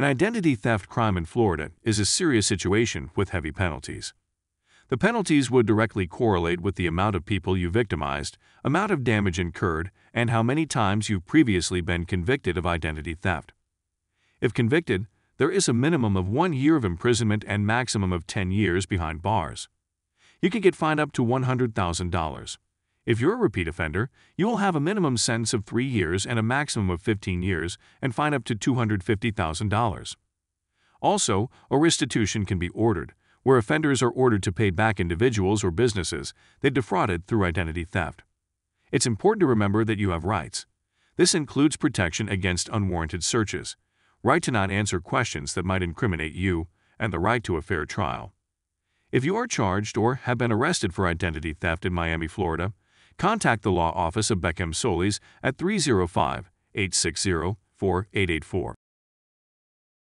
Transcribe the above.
An identity theft crime in Florida is a serious situation with heavy penalties. The penalties would directly correlate with the amount of people you victimized, amount of damage incurred, and how many times you've previously been convicted of identity theft. If convicted, there is a minimum of one year of imprisonment and maximum of 10 years behind bars. You can get fined up to $100,000. If you're a repeat offender, you will have a minimum sentence of 3 years and a maximum of 15 years and fine up to $250,000. Also, a restitution can be ordered, where offenders are ordered to pay back individuals or businesses they defrauded through identity theft. It's important to remember that you have rights. This includes protection against unwarranted searches, right to not answer questions that might incriminate you, and the right to a fair trial. If you are charged or have been arrested for identity theft in Miami, Florida, contact the law office of Beckham Solis at 305 860 4884.